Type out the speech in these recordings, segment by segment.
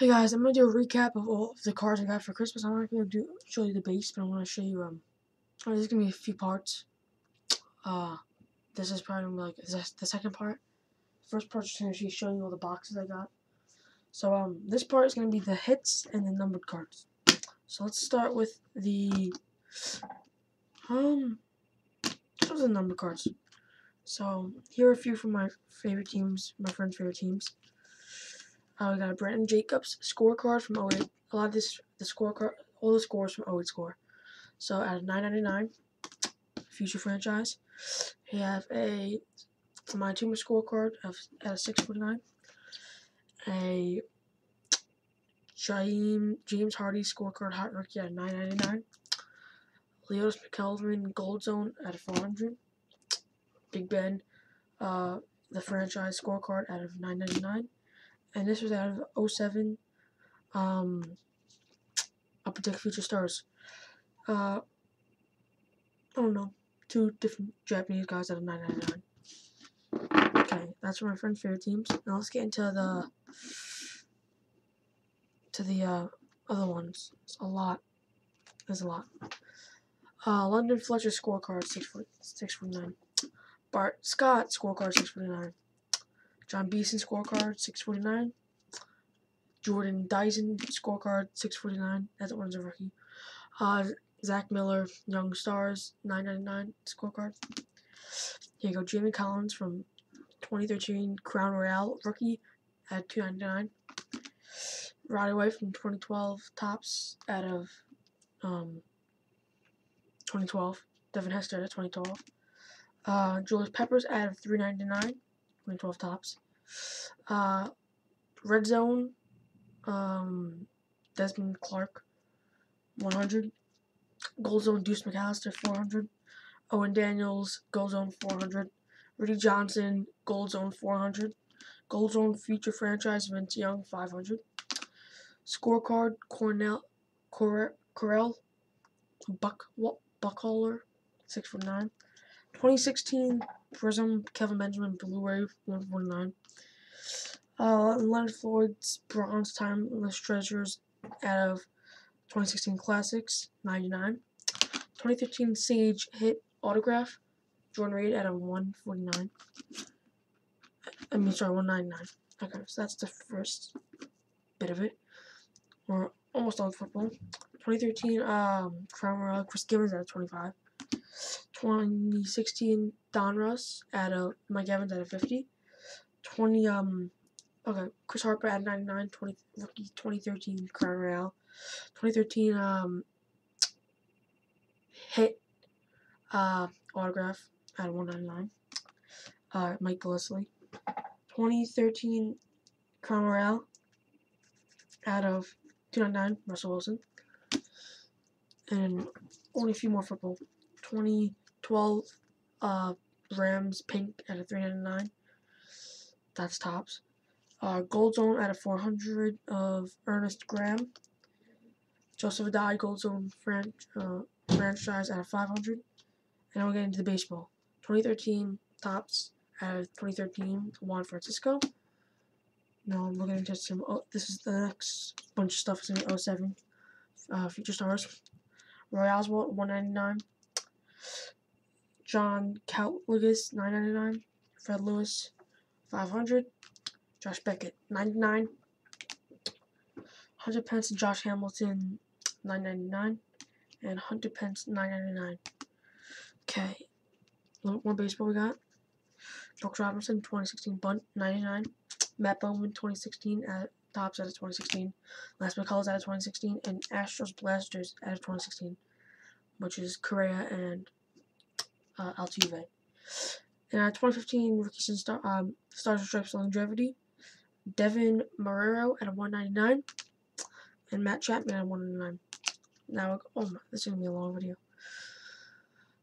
Hey guys, I'm gonna do a recap of all the cards I got for Christmas. I'm not gonna do show you the base, but I'm gonna show you um. Oh, there's gonna be a few parts. Uh, this is probably like this, the second part. First part is gonna show you all the boxes I got. So um, this part is gonna be the hits and the numbered cards. So let's start with the um. Those are the number cards. So here are a few from my favorite teams, my friends' favorite teams. Uh, we got a Brandon Jacobs scorecard from 08. A lot of this, the scorecard, all the scores from 08 score. So at 9.99, future franchise. We have a my team scorecard of at a 6.49. A James James Hardy scorecard hot rookie at 9.99. Leos McKelvin Gold Zone at 400. Big Ben, uh, the franchise scorecard out of 9.99, and this was out of 07. Um, Upper Deck Future Stars. Uh, I don't know, two different Japanese guys out of 9.99. Okay, that's for my friend's favorite teams. Now let's get into the to the uh, other ones. It's a lot. There's a lot. Uh, London Fletcher scorecard, 649. Bart Scott scorecard, 649. Jon Beason scorecard, 649. Jordan Dizon scorecard, 649. That's one's a rookie. Uh, Zach Miller, Young Stars, 999 scorecard. Here you go, Jamie Collins from 2013 Crown Royale rookie at 299. Roddy White from 2012 Topps out of um, 2012. Devin Hester at 2012. Uh, Julius Peppers out of 399, 2012 Topps. Uh, Red Zone, um, Desmond Clark, 100. Gold Zone, Deuce McAllister, 400. Owen Daniels, Gold Zone, 400. Rudi Johnson, Gold Zone, 400. Gold Zone Future Franchise, Vince Young, 500. Scorecard, Cornell, Cor Corell, Buck, Buckhalter, 6 foot 9. 2016 Prizm Kevin Benjamin Blue Wave 149. Uh, Leonard Floyd's Bronze Timeless Treasures out of 2016 Classics 99. 2015 Sage Hit Autograph Jordan Reed out of 149. I mean, sorry, 199. Okay, so that's the first bit of it. We're almost on football. 2013 um, Royal Chris Gibbons out of 25. 2016 Donruss at a Mike Evans at a 50. 20 um okay Chris Harper at 99. 20 rookie 2013 Crown Royale. 2013 um hit uh autograph at 199. Uh Mike Gillislee. 2013 Crown Royale out of 299 Russell Wilson. And only a few more football. 2012 uh, Rams pink at a 399. That's Topps. Uh, Gold Zone at a 400 of Ernest Graham. Joseph Addai Gold Zone uh, franchise at a 500. And we're getting to the baseball. 2013 tops at a 2013 Juan Francisco. Now I'm looking into some. Oh, this is the next bunch of stuff. It's in 07 uh, Future Stars. Roy Oswalt 199. John Kautligas, 999. Fred Lewis, 500. Josh Beckett, 99. Hunter Pence and Josh Hamilton, 999. And Hunter Pence, 999. Okay. More baseball we got. Brooks Robinson, 2016 bunt, 99. Matt Bowman, 2016 at Topps out of 2016. Last McCullers out of 2016. And Astros Blasters out of 2016 which is Correa and uh, Altuve. And our 2015 rookie season star, um, Stars and Stripes longevity, Deven Marrero at a 199, and Matt Chapman at 199. Now, oh my, this is gonna be a long video.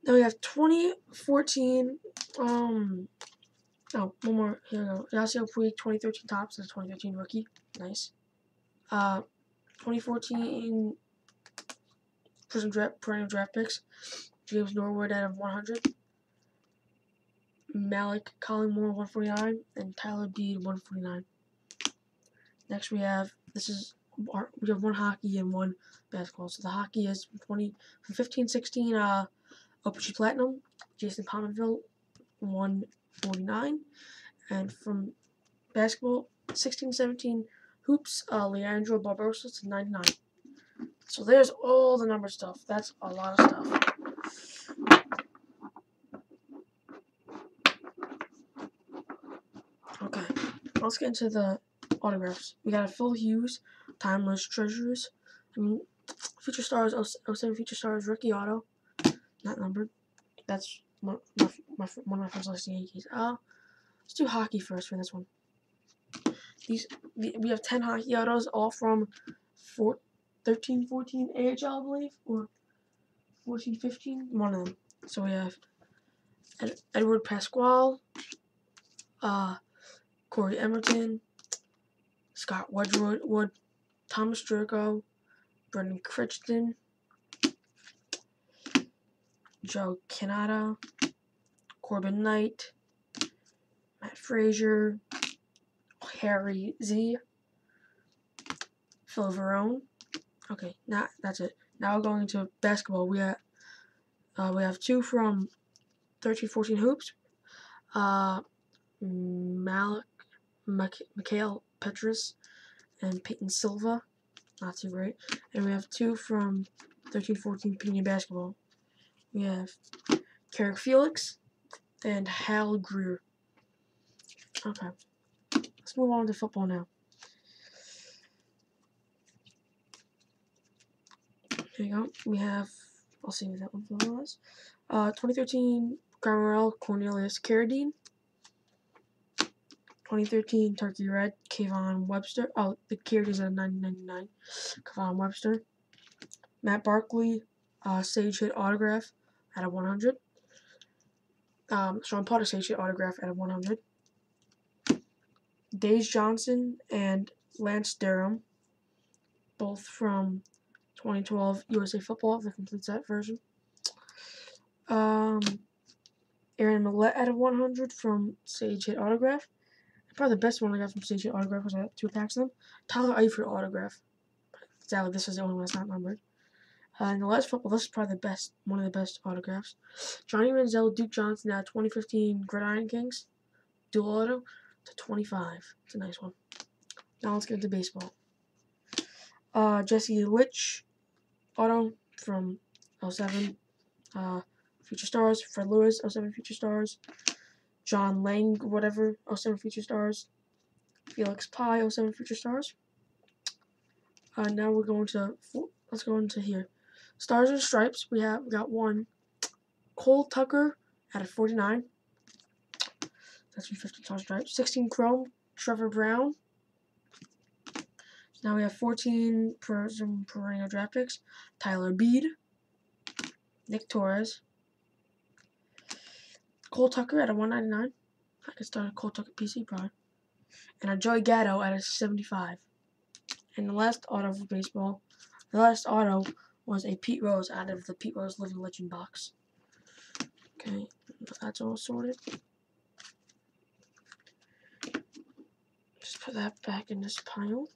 Now we have 2014. Um, oh, one more. Here we go. Yasiel Puig, 2013 Topps, a 2013 rookie. Nice. Uh, 2014 for some draft, perennial draft picks. James Norwood out of 100. Malik Collingmore 149 and Tyler Beede 149. Next we have this is our, we have one hockey and one basketball. So the hockey is from 20 from 15 16 uh OPC Platinum, Jason Pominville 149 and from basketball 16 17 hoops uh Leandro Barbosa to 99. So there's all the number stuff. That's a lot of stuff. Okay, let's get into the autographs. We got a Phil Hughes, Timeless Treasures. I mean, Future Stars, 07 Future Stars, Rookie Auto. Not numbered. That's my, my, my, one of my first listing Yankees. Uh, let's do hockey first for this one. These We have 10 hockey autos, all from four, 13, 14 AHL, I believe, or 14, 15, one of them. So we have Ed, Edward Pasquale, uh, Cory Emmerton, Scott Wedgwood, Wood, Tomas Jurco, Brendan Crichton, Joe Canada, Corbin Knight, Matt Frazier, Harry Z, Phil Varone. Okay, now that's it. Now we're going to basketball. We have uh, we have two from 13-14 hoops. Uh, Malik, Mikhail Petrus, and Peyton Siva. Not too great. And we have two from 13-14 Pinion basketball. We have Carrick Felix and Hal Greer. Okay. Let's move on to football now. Here you go. We have, I'll see what that one was. Uh, 2013 Gramarel Cornelius Carradine. 2013 Turkey Red Kayvon Webster. Oh, the Carradines at 999. Kayvon Webster. Matt Barkley uh, Sage Hit Autograph at a 100. Um, Sean Potter Sage Hit Autograph at a 100. Dage Johnson and Lance Durham, both from 2012 USA Football, the complete set version. Um, Aaron Millette out of 100 from Sage Hit Autograph. Probably the best one I got from Sage Hit Autograph was I got two packs of them. Tyler Eifert Autograph. Sadly, this is the only one that's not numbered. Uh, in the last football, this is probably the best, one of the best autographs. Johnny Manziel, Duke Johnson, now 2015 Gridiron Kings, dual auto to 25. It's a nice one. Now let's get into baseball. Uh, Jesse Litch, auto from 07. Uh, Future Stars, Fred Lewis, 07 Future Stars, John Lang, whatever, 07 Future Stars, Felix Pie, 07 Future Stars. Uh, now we're going to, let's go into here. Stars and Stripes, we have we got one. Cole Tucker at a 49. That's from 50 Stars Stripes. 16 Chrome, Trevor Brown. So now we have 14 per, some perennial draft picks. Tyler Beede. Nick Torres. Cole Tucker at a 199. I could start a Cole Tucker PC probably. And a Joey Gatto at a 75. And the last auto for baseball, the last auto was a Pete Rose out of the Pete Rose Living Legend box. Okay, that's all sorted. Just put that back in this pile.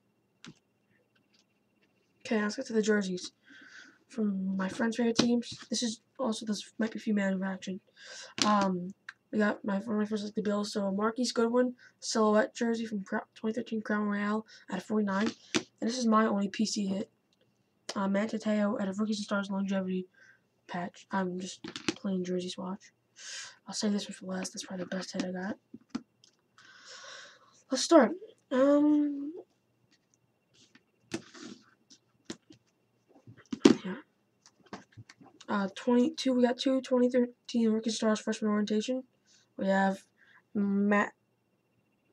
Okay, let's get to the jerseys. From my friends' favorite teams. This is also, this might be a few manufactured. Um, we got my one of my first like the Bills. So Marquise Goodwin silhouette jersey from 2013 Crown Royale at 49, and this is my only PC hit uh, Matt Tateo at a Rookies and Stars longevity patch. I'm just playing jersey swatch. I'll save this one for last. That's probably the best hit I got. Let's start. Um, Uh, 22, we got two 2013 Rookie Stars freshman orientation. We have Matt,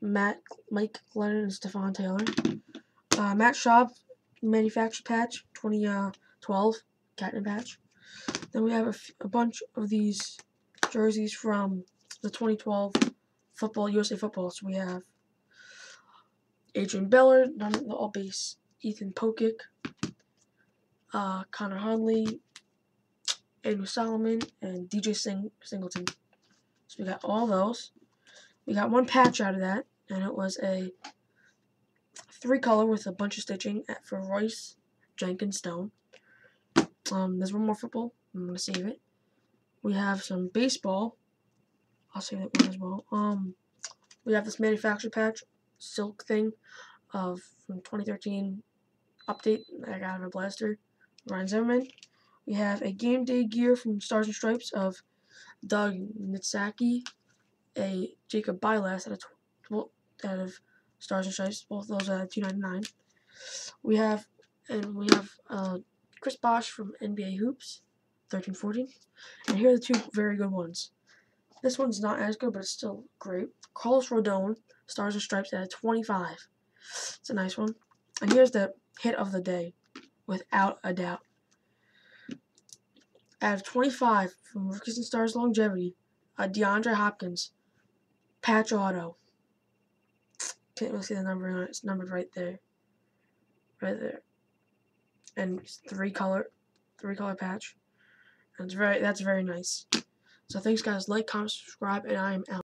Matt, Mike Glennon, and Stepfan Taylor. Uh, Matt Schaub, manufactured patch, 2012 uh, Catnip patch. Then we have a, bunch of these jerseys from the 2012 football USA football. So we have Adrian Beller, none all base, Ethan Pocic, uh, Connor Hunley, Andrew Solomon, and DJ Sing Singleton. So we got all those. We got one patch out of that, and it was a three color with a bunch of stitching at, for Royce Jenkins Stone. Um, there's one more football. I'm gonna save it. We have some baseball. I'll save that one as well. Um, we have this manufacturer patch silk thing of from 2013 update I got out of a blaster. Ryan Zimmerman. We have a game day gear from Stars and Stripes of Doug Nitsaki, a Jacob Bylas out of out of Stars and Stripes, both those at 2.99. We have and we have uh, Chris Bosh from NBA Hoops, 13-14. And here are the two very good ones. This one's not as good, but it's still great. Carlos Rodon, Stars and Stripes at 25. It's a nice one. And here's the hit of the day, without a doubt. Out of 25 from Rookies and Stars Longevity, a DeAndre Hopkins, patch auto. Can't really see the number on it. It's numbered right there. Right there. And three color three color patch. And it's very that's very nice. So thanks guys. Like, comment, subscribe, and I am out.